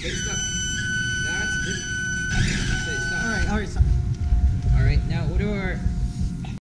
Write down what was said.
Stay stuff. That's it. Stay stop. All right, all right, stop.